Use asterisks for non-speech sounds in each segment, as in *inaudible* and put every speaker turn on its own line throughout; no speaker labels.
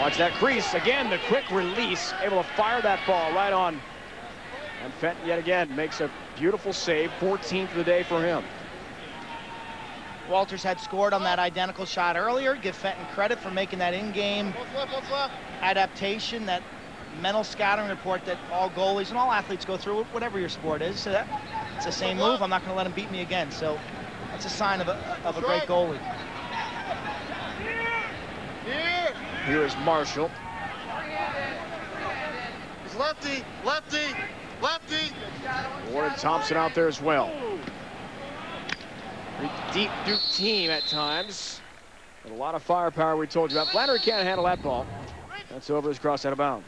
Watch that crease. Again, the quick release. Able to fire that ball right on. And Fenton yet again makes a beautiful save. 14th of the day for him.
Walters had scored on that identical shot earlier. Give Fenton credit for making that in-game adaptation, that mental scouting report that all goalies and all athletes go through, whatever your sport is. So that, it's the same move. I'm not going to let him beat me again. So that's a sign of a, of a great goalie.
Here is Marshall.
He's lefty, lefty, lefty.
Warren Thompson out there as well. Pretty deep Duke team at times. But a lot of firepower we told you about. Flannery can't handle that ball. That's over his cross out of bounds.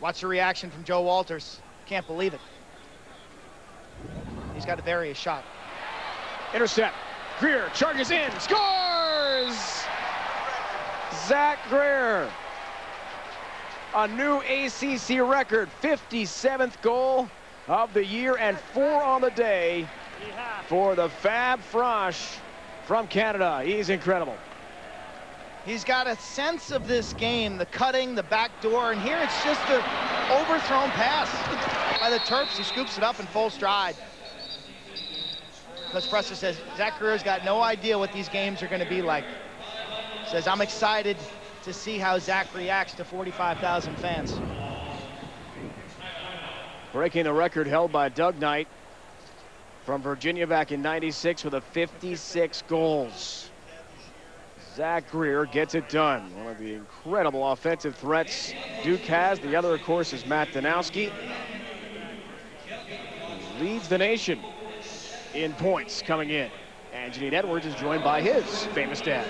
Watch the reaction from Joe Walters. Can't believe it. He's got to vary his shot.
Intercept. Greer charges in, scores! Zack Greer. A new ACC record, 57th goal of the year and four on the day for the Fab Frosh from Canada. He's incredible.
He's got a sense of this game, the cutting, the back door, and here it's just the overthrown pass by the Terps. He scoops it up in full stride. Coach Pressler says Zack Greer's got no idea what these games are going to be like. Says, I'm excited to see how Zack reacts to 45,000 fans.
Breaking the record held by Doug Knight from Virginia back in 96 with a 56 goals. Zack Greer gets it done. One of the incredible offensive threats Duke has. The other, of course, is Matt Danowski. Leads the nation in points coming in. And Jeannine Edwards is joined by his famous dad.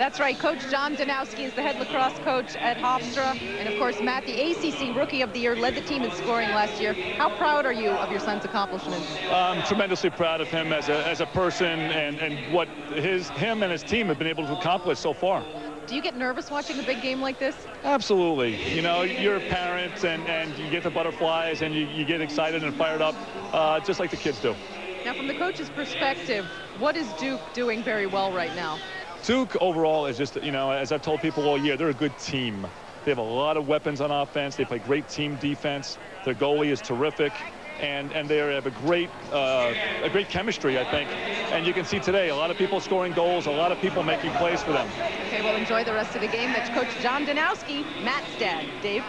That's right. Coach John Danowski is the head lacrosse coach at Hofstra. And, of course, Matt, the ACC Rookie of the Year, led the team in scoring last year. How proud are you of your son's accomplishments?
I'm tremendously proud of him as a, as a person and, and what his, him and his team have been able to accomplish so far.
Do you get nervous watching a big game like this?
Absolutely. You know, you're a parent and, and you get the butterflies and you, you get excited and fired up, uh, just like the kids do.
Now, from the coach's perspective, what is Duke doing very well right now?
Duke overall is just, you know, as I've told people all year, they're a good team. They have a lot of weapons on offense. They play great team defense. Their goalie is terrific. And, and they have a great, uh, a great chemistry, I think. And you can see today, a lot of people scoring goals, a lot of people making plays for them.
Okay, well, enjoy the rest of the game. That's Coach John Danowski, Matt's dad. Dave?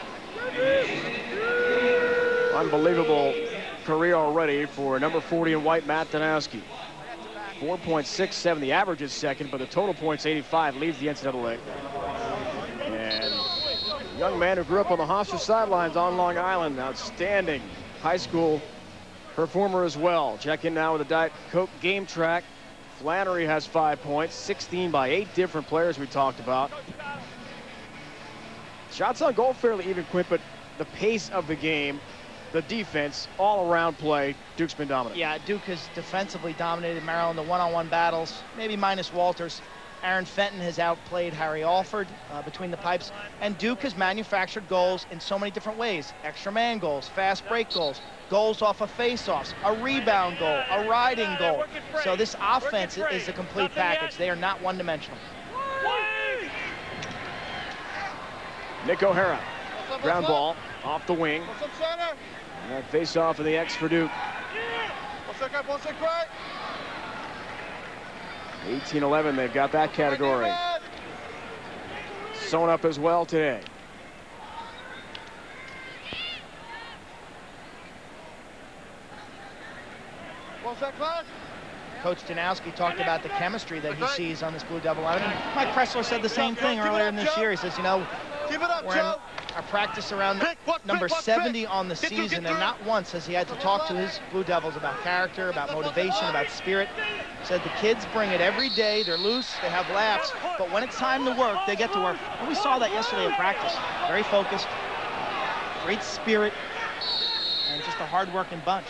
Unbelievable career already for number 40 in white, Matt Danowski. 4.67, the average is second, but the total points 85 leads the NCAA. And young man who grew up on the Hofstra sidelines on Long Island, outstanding high school performer as well. Check in now with the Diet Coke game track. Flannery has five points, 16 by eight different players we talked about. Shots on goal fairly even, Quint, but the pace of the game the defense, all-around play, Duke's been dominant.
Yeah, Duke has defensively dominated Maryland, the one-on-one -on -one battles, maybe minus Walters. Aaron Fenton has outplayed Harry Alford uh, between the pipes, and Duke has manufactured goals in so many different ways. Extra man goals, fast break goals, goals off of face-offs, a rebound goal, a riding goal. So this offense is a complete package. They are not one-dimensional.
Nick O'Hara, ground ball off the wing. That face off of the X for Duke. 18-11, they've got that category. Sewn up as well today.
Coach Danowski talked about the chemistry that he sees on this Blue Devil line. Mike Pressler said the same thing earlier in this year. He says, you know, we're in our practice around number 70 on the season, and not once has he had to talk to his Blue Devils about character, about motivation, about spirit. Said the kids bring it every day. They're loose, they have laughs, but when it's time to work, they get to work. And we saw that yesterday in practice. Very focused, great spirit, and just a hard-working bunch.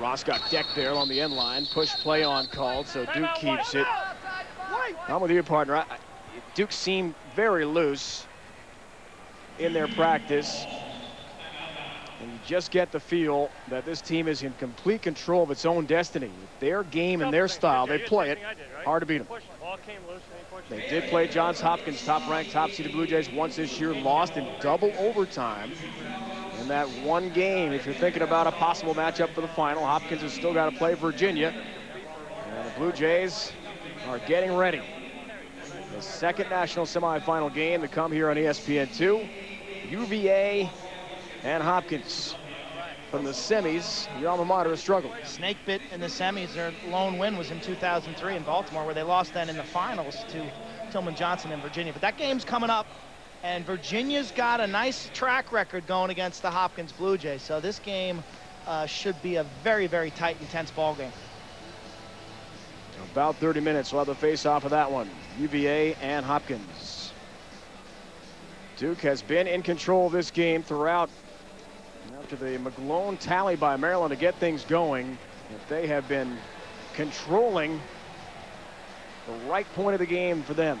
Ross got decked there on the end line. Push play on called, so Duke keeps it. I'm with you, partner. I, Duke seemed very loose in their practice. And you just get the feel that this team is in complete control of its own destiny. Their game and their style, they play it. Hard to beat them. They did play Johns Hopkins, top-ranked, top-seeded Blue Jays once this year, lost in double overtime in that one game. If you're thinking about a possible matchup for the final, Hopkins has still got to play Virginia. And the Blue Jays are getting ready. The second national semifinal game to come here on ESPN2. UVA and Hopkins from the semis. Your alma mater has struggled.
Snake bit in the semis. Their lone win was in 2003 in Baltimore, where they lost then in the finals to Tillman Johnson in Virginia. But that game's coming up, and Virginia's got a nice track record going against the Hopkins Blue Jays. So this game uh, should be a very, very tight, intense ball game.
About 30 minutes. We'll have the face-off of that one. UVA and Hopkins. Duke has been in control of this game throughout after the McGlone tally by Maryland to get things going. If they have been controlling the right point of the game for them,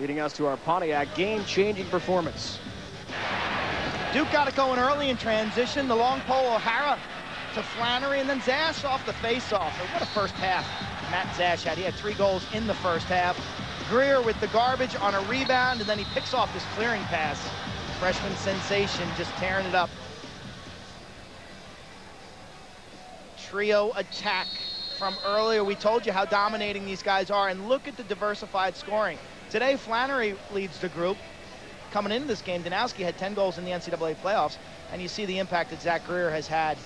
leading us to our Pontiac game-changing performance.
Duke got it going early in transition. The long pole O'Hara to Flannery, and then Zash off the face-off. What a first half Matt Zash had. He had three goals in the first half. Greer with the garbage on a rebound, and then he picks off this clearing pass. Freshman sensation just tearing it up. Trio attack from earlier. We told you how dominating these guys are, and look at the diversified scoring. Today, Flannery leads the group. Coming into this game, Danowski had 10 goals in the NCAA playoffs, and you see the impact that Zack Greer has had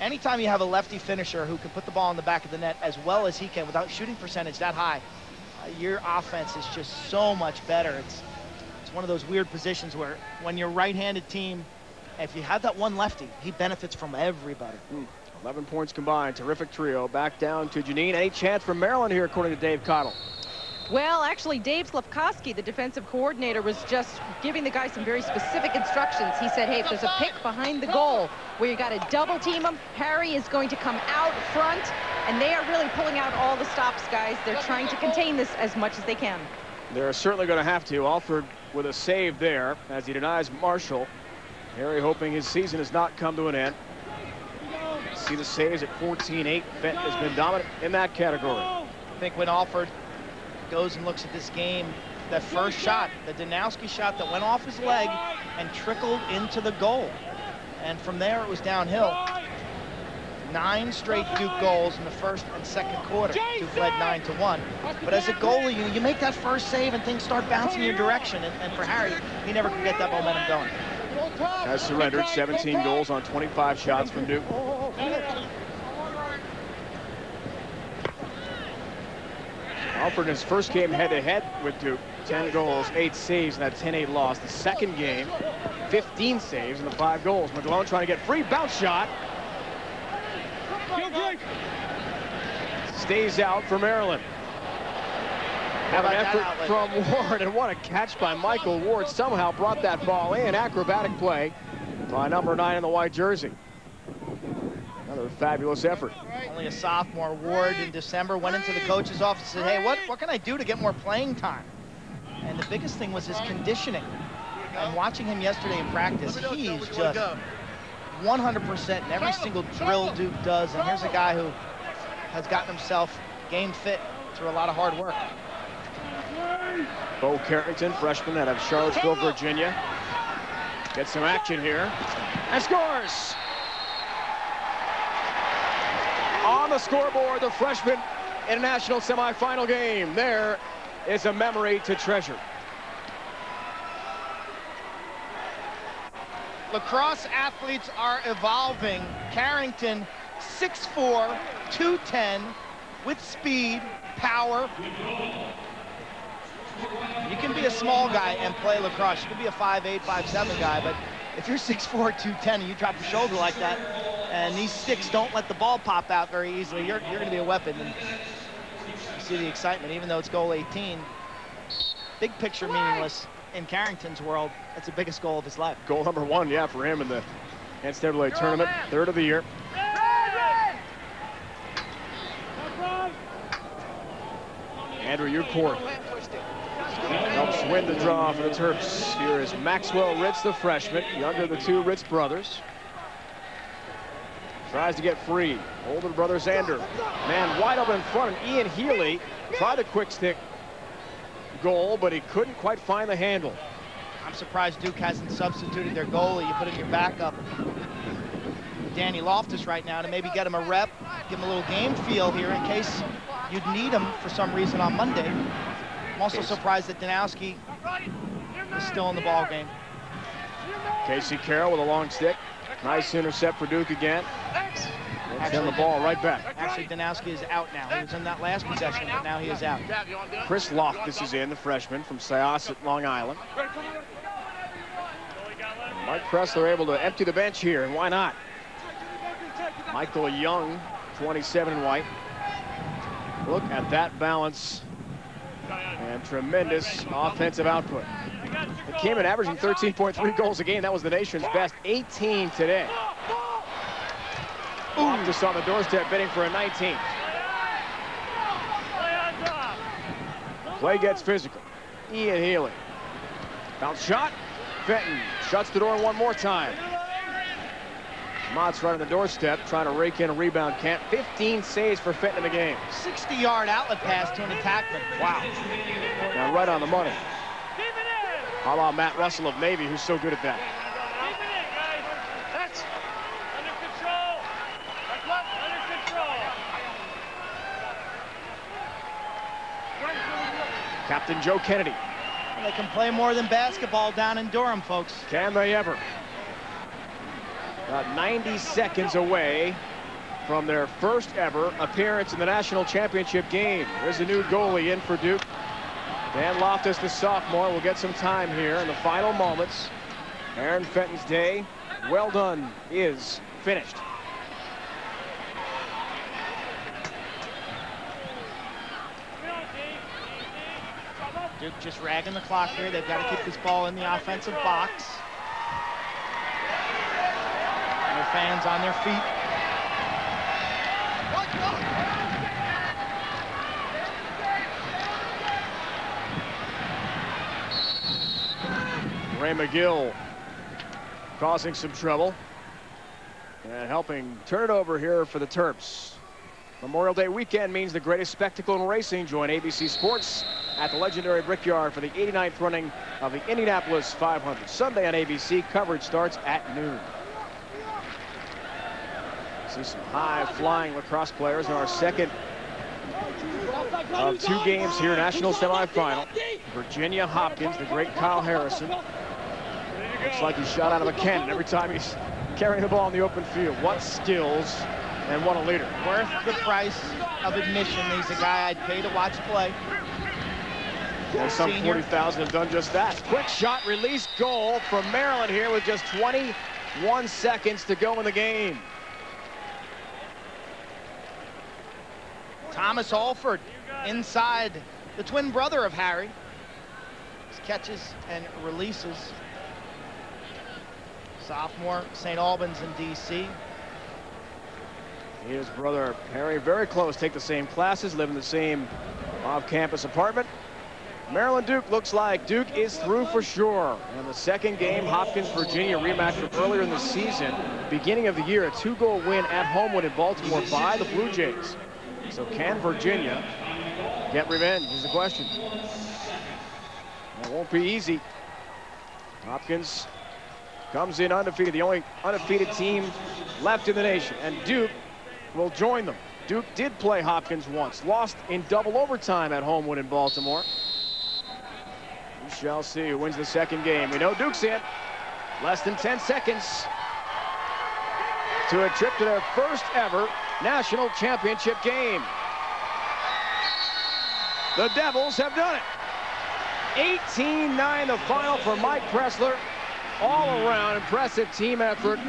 anytime you have a lefty finisher who can put the ball in the back of the net as well as he can without shooting percentage that high, uh, your offense is just so much better. It's, it's one of those weird positions where when you're right-handed team, if you have that one lefty, he benefits from everybody.
Mm. 11 points combined. Terrific trio. Back down to Jeannine. Any chance for Maryland here, according to Dave Cottle?
Well, actually, Dave Slafkosky, the defensive coordinator, was just giving the guys some very specific instructions. He said, hey, if there's a pick behind the goal where you got to double team him, Harry is going to come out front, and they are really pulling out all the stops, guys. They're trying to contain this as much as they can.
They're certainly going to have to. Alford with a save there as he denies Marshall. Harry hoping his season has not come to an end. See the saves at 14-8. Fenton has been dominant in that category. I
think when Alford goes and looks at this game, that first shot, the Danowski shot that went off his leg and trickled into the goal. And from there, it was downhill. Nine straight Duke goals in the first and second quarter. Duke led nine to one. But as a goalie, you, you make that first save and things start bouncing in your direction. And, and for Harry, he never could get that momentum going.
Has surrendered 17 goals on 25 shots from Duke. Alford in his first game head-to-head -head with Duke, 10 goals, 8 saves in that 10-8 loss. The second game, 15 saves and the 5 goals. McGlone trying to get free bounce shot. Stays out for Maryland. Have an effort from *laughs* Ward, and what a catch by Michael Ward. Somehow brought that ball in. Acrobatic play by number nine in the white jersey. Another fabulous effort.
Only a sophomore, Ward in December went into the coach's office and said, hey, what, what can I do to get more playing time? And the biggest thing was his conditioning. And watching him yesterday in practice, he's just 100% in every single drill Duke does. And here's a guy who has gotten himself game fit through a lot of hard work.
Bo Carrington, freshman out of Charlottesville, Virginia. Gets some action here and scores. On the scoreboard, the freshman international semifinal game. There is a memory to treasure.
Lacrosse athletes are evolving. Carrington, 6'4", 210, with speed, power, you can be a small guy and play lacrosse. You can be a 5'8", 5'7", guy, but if you're 6'4", 210 and you drop your shoulder like that, and these sticks don't let the ball pop out very easily, you're, you're going to be a weapon. And you see the excitement, even though it's goal 18. Big picture meaningless in Carrington's world. That's the biggest goal of his life.
Goal number one, yeah, for him in the NCAA tournament, third of the year. Andrew, your court helps win the draw for the Terps. Here is Maxwell Ritz, the freshman, younger of the two Ritz brothers. Tries to get free. Older brother Xander. Man wide open in front, and Ian Healy tried a quick stick goal, but he couldn't quite find the handle.
I'm surprised Duke hasn't substituted their goalie. You put in your backup, Danny Loftus right now to maybe get him a rep, give him a little game feel here in case you'd need him for some reason on Monday. I'm also surprised that Danowski is still in the ball game.
Casey Carroll with a long stick. Nice intercept for Duke again. Send the ball right back.
Actually, Danowski is out now. He was in that last possession, but now he is out.
Chris Loftus is in, the freshman from Syosset, Long Island. Mike Pressler able to empty the bench here, and why not? Michael Young, 27 in white. Look at that balance and tremendous offensive output. It came in averaging 13.3 goals a game. That was the nation's best. 18 today. Loftus on the doorstep bidding for a 19. Play gets physical. Ian Healy. Bounce shot. Fenton shuts the door one more time. Mott's right on the doorstep, trying to rake in a rebound. Can't. 15 saves for Fenton in the game.
60-yard outlet pass to an attackman.
Wow. Now right on the money. How about Matt Russell of Navy, who's so good at that? Captain Joe Kennedy.
They can play more than basketball down in Durham, folks.
Can they ever? About 90 seconds away from their first ever appearance in the national championship game. There's a new goalie in for Duke. Dan Loftus, the sophomore, will get some time here in the final moments. Aaron Fenton's day, well done, is finished.
Just ragging the clock here. They've got to keep this ball in the offensive box. And their fans on their feet.
Ray McGill causing some trouble and helping turn it over here for the Terps. Memorial Day weekend means the greatest spectacle in racing. Join ABC Sports at the legendary Brickyard for the 89th running of the Indianapolis 500. Sunday on ABC, coverage starts at noon. See some high-flying lacrosse players in our second of two games here, national semifinal. Virginia Hopkins, the great Kyle Harrison. Looks like he's shot out of a cannon every time he's carrying the ball in the open field. What skills and what a leader.
Worth the price of admission. He's a guy I'd pay to watch play.
Well, some 40,000 have done just that. Quick shot, release, goal from Maryland here with just 21 seconds to go in the game.
Thomas Alford inside the twin brother of Harry. His catches and releases. Sophomore, St. Albans in D.C.
His brother Harry very close, take the same classes, live in the same off-campus apartment. Maryland Duke looks like Duke is through for sure. And the second game, Hopkins Virginia rematch from earlier in the season, beginning of the year, a two-goal win at Homewood in Baltimore by the Blue Jays. So can Virginia get revenge is the question. It won't be easy. Hopkins comes in undefeated, the only undefeated team left in the nation. And Duke will join them. Duke did play Hopkins once, lost in double overtime at Homewood in Baltimore. We shall see who wins the second game. We know Duke's in. Less than 10 seconds to a trip to their first ever national championship game. The Devils have done it. 18-9 the final for Mike Pressler. All around impressive team effort.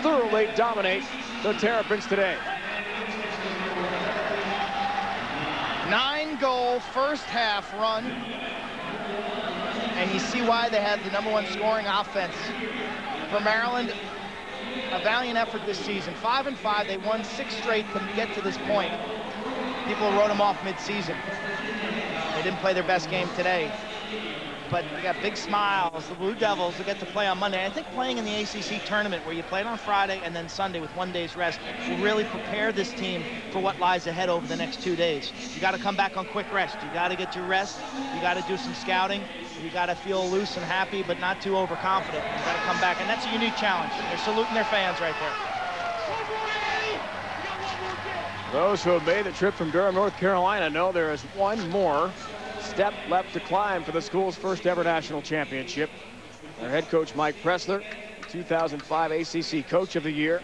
Thoroughly dominate the Terrapins today.
Nine goal first half run. And you see why they had the number one scoring offense. For Maryland, a valiant effort this season. Five and five, they won six straight to get to this point. People wrote them off mid-season. They didn't play their best game today. but we got big smiles. The Blue Devils will get to play on Monday. I think playing in the ACC tournament where you play it on Friday and then Sunday with one day's rest will really prepare this team for what lies ahead over the next two days. You got to come back on quick rest. You got to get your rest. You got to do some scouting. You got to feel loose and happy, but not too overconfident. You got to come back, and that's a unique challenge. They're saluting their fans right there.
Those who have made the trip from Durham, North Carolina know there is one more step left to climb for the school's first ever national championship. Their head coach, Mike Pressler, 2005 ACC Coach of the Year.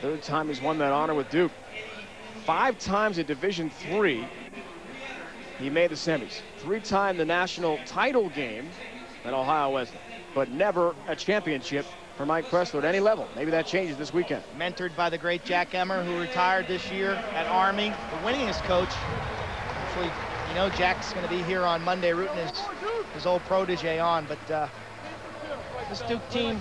Third time he's won that honor with Duke. Five times at Division Three, he made the semis. Three-time the national title game at Ohio Wesleyan, but never a championship for Mike Pressler at any level. Maybe that changes this weekend.
Mentored by the great Jack Emmer, who retired this year at Army, the winningest coach. Actually, you know, Jack's going to be here on Monday rooting his, his old protege on, but uh, this Duke team,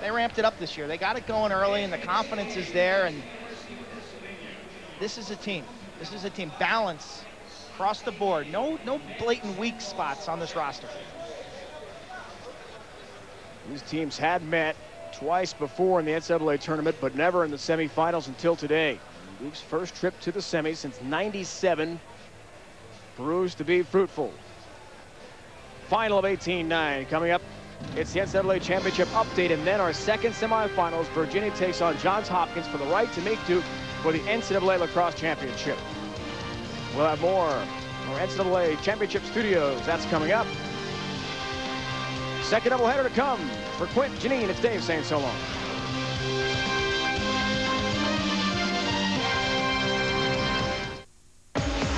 they ramped it up this year. They got it going early, and the confidence is there, and this is a team. This is a team. Balance across the board. No, no blatant weak spots on this roster.
These teams had met twice before in the NCAA tournament, but never in the semifinals until today. Duke's first trip to the semis since 97 proves to be fruitful. Final of 18-9 coming up. It's the NCAA Championship update, and then our second semifinals. Virginia takes on Johns Hopkins for the right to make Duke for the NCAA Lacrosse Championship. We'll have more our NCAA Championship Studios. That's coming up. Second doubleheader to come for Quint, Jeannine. It's Dave saying so long.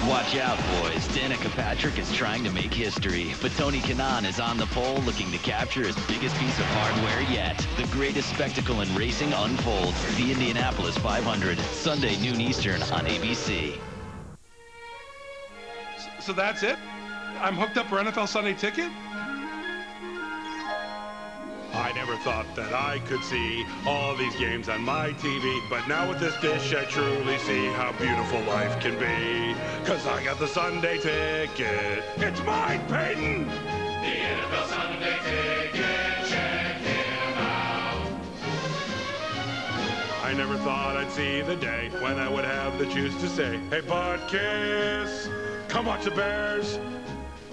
Watch out, boys. Danica Patrick is trying to make history, but Tony Kanaan is on the pole looking to capture his biggest piece of hardware yet. The greatest spectacle in racing unfolds. The Indianapolis 500, Sunday noon Eastern on ABC.
So that's it? I'm hooked up for NFL Sunday Ticket? I never thought that I could see all these games on my TV, but now with this dish, I truly see how beautiful life can be. Cause I got the Sunday ticket. It's mine, Peyton!
The NFL Sunday ticket, check him out.
I never thought I'd see the day when I would have the choose to say, Hey, Kiss, come watch the Bears.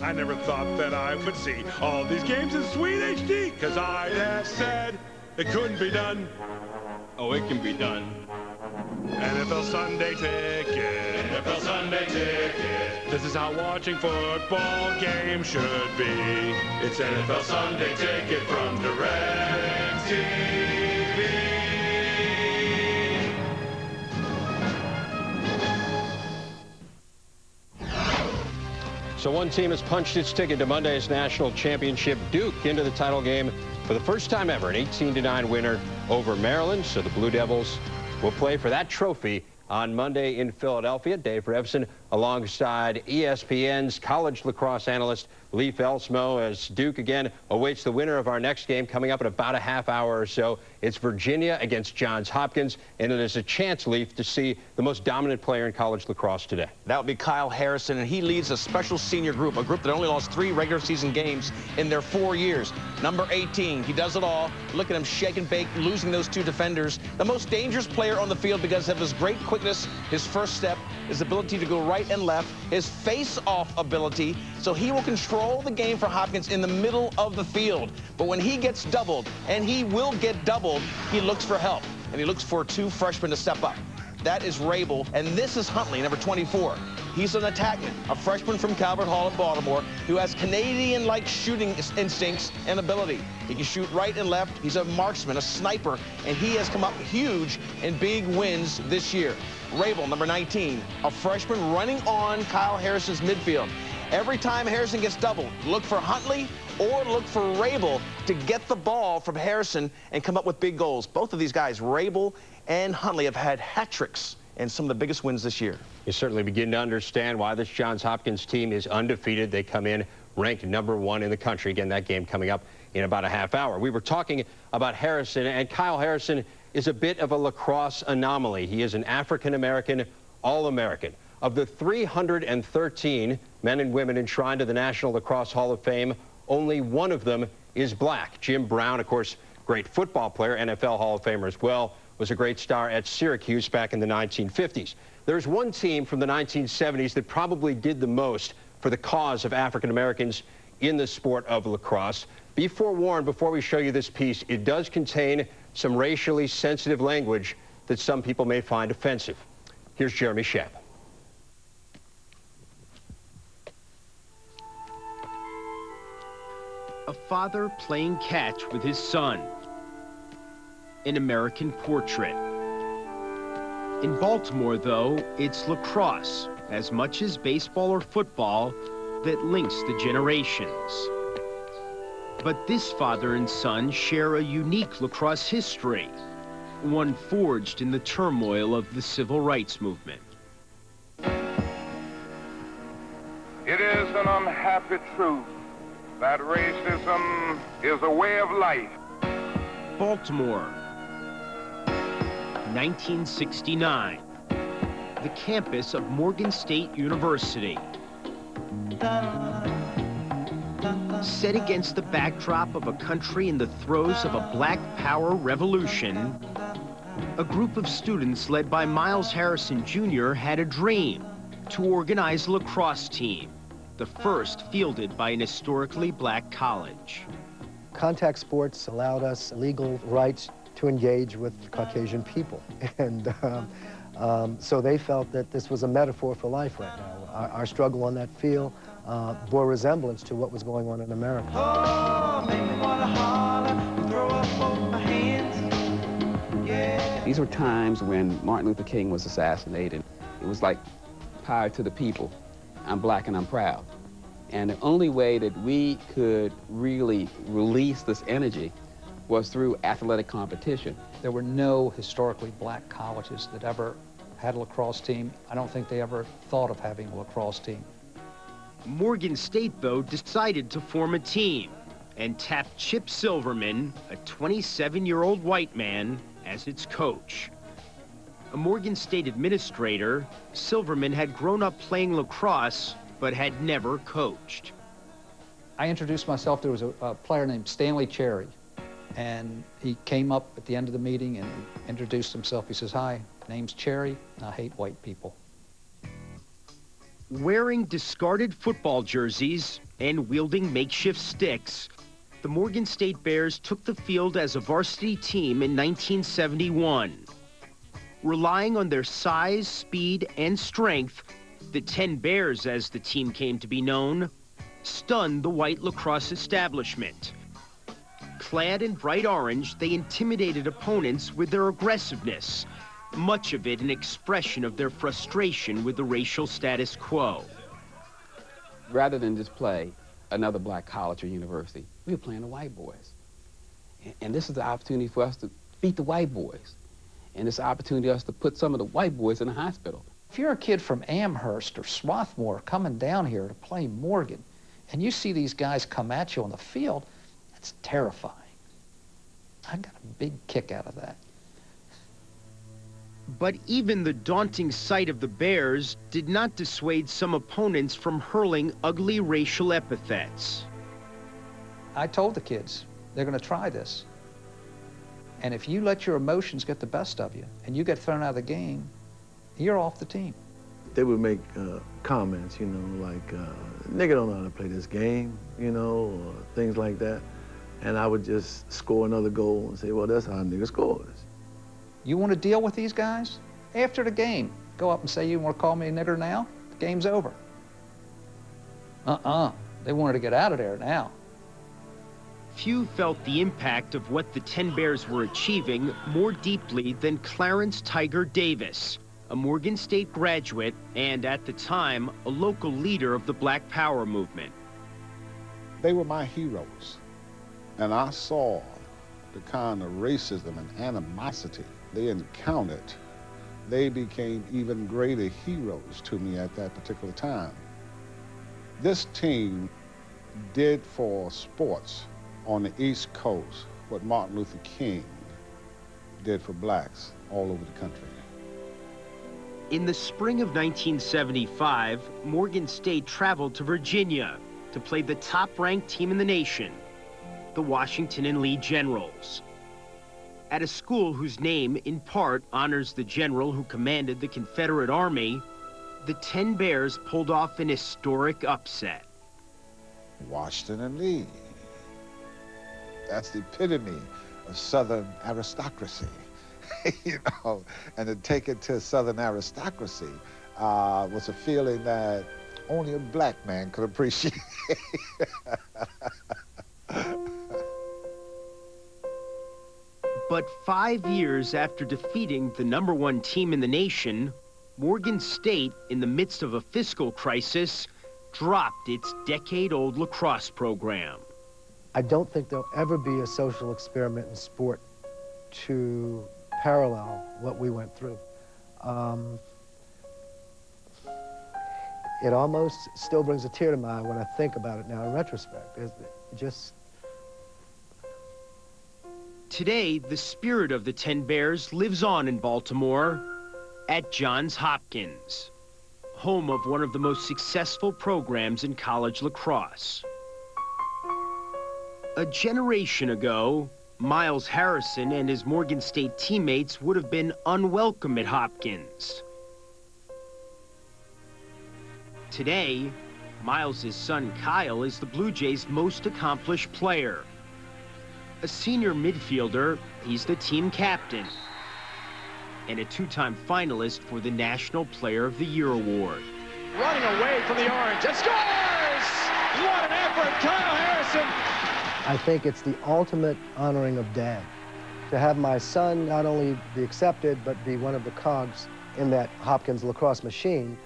I never thought that I would see all these games in sweet HD, cause I'd have said it couldn't be done. Oh, it can be done. NFL Sunday Ticket.
NFL Sunday Ticket.
This is how watching football games should be.
It's NFL Sunday Ticket from DirecTV.
So one team has punched its ticket to Monday's national championship. Duke into the title game for the first time ever, an 18-9 winner over Maryland. So the Blue Devils will play for that trophy on Monday in Philadelphia. Dave Revsine alongside ESPN's college lacrosse analyst Leif Elsmo as Duke again awaits the winner of our next game coming up in about a half hour or so. It's Virginia against Johns Hopkins, and it is a chance, Leif, to see the most dominant player in college lacrosse today.
That would be Kyle Harrison, and he leads a special senior group, a group that only lost three regular season games in their four years. Number 18, he does it all. Look at him shake and bake, losing those two defenders. The most dangerous player on the field because of his great quickness, his first step, his ability to go right and left, his face-off ability, so he will control the game for Hopkins in the middle of the field. But when he gets doubled, and he will get doubled, he looks for help, and he looks for two freshmen to step up. That is Rabil, and this is Huntley, number 24. He's an attackman, a freshman from Calvert Hall in Baltimore, who has Canadian-like shooting instincts and ability. He can shoot right and left. He's a marksman, a sniper, and he has come up huge in big wins this year. Rabil, number 19, a freshman running on Kyle Harrison's midfield. Every time Harrison gets doubled, look for Huntley or look for Rabil to get the ball from Harrison and come up with big goals. Both of these guys, Rabil and Huntley, have had hat tricks and some of the biggest wins this year.
You certainly begin to understand why this Johns Hopkins team is undefeated. They come in ranked number one in the country. Again, that game coming up in about a half hour. We were talking about Harrison, and Kyle Harrison is a bit of a lacrosse anomaly. He is an African-American All-American. Of the 313 men and women enshrined to the National Lacrosse Hall of Fame, only one of them is black. Jim Brown, of course, great football player, NFL Hall of Famer as well, was a great star at Syracuse back in the 1950s. There's one team from the 1970s that probably did the most for the cause of African Americans in the sport of lacrosse. Be forewarned before we show you this piece, it does contain some racially sensitive language that some people may find offensive. Here's Jeremy Schaap.
A father playing catch with his son. An American portrait. In Baltimore, though, it's lacrosse, as much as baseball or football, that links the generations. But this father and son share a unique lacrosse history, one forged in the turmoil of the civil rights movement.
It is an unhappy truth that racism is a way of life.
Baltimore, 1969. The campus of Morgan State University. Set against the backdrop of a country in the throes of a black power revolution, a group of students led by Miles Harrison Jr. had a dream to organize a lacrosse team, the first fielded by an historically black college.
Contact sports allowed us legal rights to engage with Caucasian people. *laughs* And um, um, so they felt that this was a metaphor for life right now. Our, our struggle on that field uh, bore resemblance to what was going on in America. Oh,
These were times when Martin Luther King was assassinated. It was like power to the people. I'm black and I'm proud. And the only way that we could really release this energy was through athletic competition.
There were no historically black colleges that ever had a lacrosse team. I don't think they ever thought of having a lacrosse team.
Morgan State, though, decided to form a team and tapped Chip Silverman, a 27-year-old white man, as its coach. A Morgan State administrator, Silverman had grown up playing lacrosse, but had never coached.
I introduced myself. There was a, a player named Stanley Cherry, and he came up at the end of the meeting and introduced himself. He says, hi, name's Cherry, I hate white people.
Wearing discarded football jerseys and wielding makeshift sticks, the Morgan State Bears took the field as a varsity team in 1971. Relying on their size, speed, and strength, the 10 Bears, as the team came to be known, stunned the white lacrosse establishment. Clad in bright orange, they intimidated opponents with their aggressiveness, much of it an expression of their frustration with the racial status quo.
Rather than just play another black college or university, we were playing the white boys. And this is the opportunity for us to beat the white boys. And it's an opportunity for us to put some of the white boys in the hospital.
If you're a kid from Amherst or Swarthmore coming down here to play Morgan, and you see these guys come at you on the field, it's terrifying. I got a big kick out of that.
But even the daunting sight of the Bears did not dissuade some opponents from hurling ugly racial epithets.
I told the kids, they're going to try this. And if you let your emotions get the best of you and you get thrown out of the game, you're off the team.
They would make uh, comments, you know, like, uh, nigga don't know how to play this game, you know, or things like that. And I would just score another goal and say, well, that's how a nigga scores.
You want to deal with these guys? After the game, go up and say, you want to call me a nigger now? The game's over. Uh-uh. They wanted to get out of there now.
Few felt the impact of what the Ten Bears were achieving more deeply than Clarence Tiger Davis, a Morgan State graduate and, at the time, a local leader of the Black Power movement.
They were my heroes, and I saw the kind of racism and animosity they encountered. They became even greater heroes to me at that particular time. This team did for sports on the East Coast what Martin Luther King did for blacks all over the country.
In the spring of 1975, Morgan State traveled to Virginia to play the top-ranked team in the nation, the Washington and Lee Generals. At a school whose name, in part, honors the general who commanded the Confederate Army, the 10 Bears pulled off an historic upset.
Washington and Lee. That's the epitome of Southern aristocracy, *laughs* you know, and to take it to Southern aristocracy uh, was a feeling that only a black man could appreciate. *laughs*
but five years after defeating the number one team in the nation, Morgan State, in the midst of a fiscal crisis, dropped its decade-old lacrosse program.
I don't think there'll ever be a social experiment in sport to parallel what we went through. Um, it almost still brings a tear to my eye when I think about it now in retrospect. Just...
Today, the spirit of the Ten Bears lives on in Baltimore at Johns Hopkins, home of one of the most successful programs in college lacrosse. A generation ago, Miles Harrison and his Morgan State teammates would have been unwelcome at Hopkins. Today, Miles' son Kyle is the Blue Jays' most accomplished player. A senior midfielder, he's the team captain and a two-time finalist for the National Player of the Year award.
Running away from the orange and scores! What an effort, Kyle Harrison!
I think it's the ultimate honoring of dad. To have my son not only be accepted, but be one of the cogs in that Hopkins lacrosse machine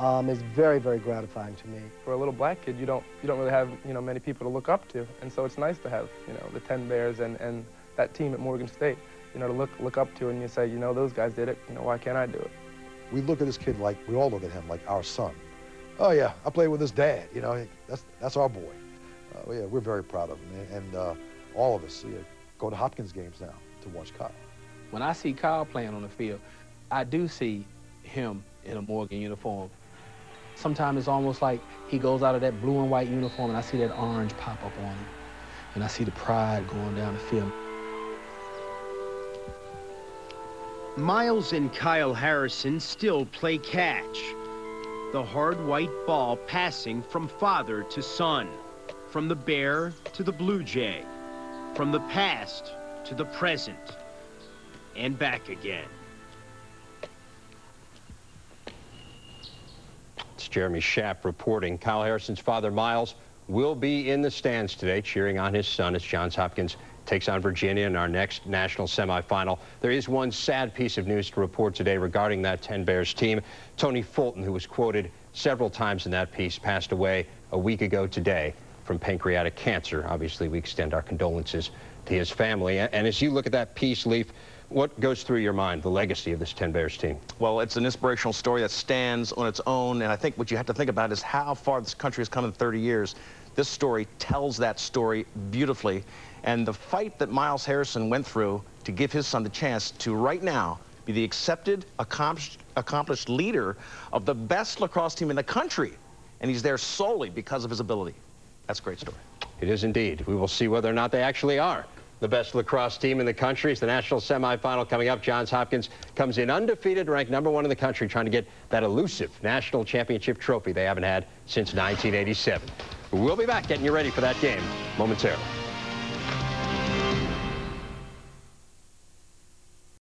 um, is very, very gratifying to me.
For a little black kid, you don't, you don't really have, you know, many people to look up to. And so it's nice to have, you know, the 10 Bears and, and that team at Morgan State you know, to look look up to and you say, you know, those guys did it. You know, why can't I do it?
We look at this kid like we all look at him like our son. Oh yeah, I played with his dad. You know, that's that's our boy. Uh, yeah, we're very proud of him, and uh, all of us yeah, go to Hopkins games now to watch Kyle.
When I see Kyle playing on the field, I do see him in a Morgan uniform. Sometimes it's almost like he goes out of that blue and white uniform, and I see that orange pop up on him, and I see the pride going down the field.
Miles and Kyle Harrison still play catch. The hard white ball passing from father to son, from the Bear to the Blue Jay, from the past to the present, and back again.
Jeremy Schaap reporting. Kyle Harrison's father, Miles, will be in the stands today cheering on his son as Johns Hopkins takes on Virginia in our next national semifinal. There is one sad piece of news to report today regarding that 10 Bears team. Tony Fulton, who was quoted several times in that piece, passed away a week ago today from pancreatic cancer. Obviously, we extend our condolences to his family. And as you look at that piece, Leif, what goes through your mind, the legacy of this 10 Bears team?
Well, it's an inspirational story that stands on its own, and I think what you have to think about is how far this country has come in 30 years. This story tells that story beautifully. And the fight that Miles Harrison went through to give his son the chance to right now be the accepted, accomplished, accomplished leader of the best lacrosse team in the country. And he's there solely because of his ability. That's a great story.
It is indeed. We will see whether or not they actually are the best lacrosse team in the country. It's the national semifinal coming up. Johns Hopkins comes in undefeated, ranked number one in the country, trying to get that elusive national championship trophy they haven't had since 1987. We'll be back getting you ready for that game momentarily.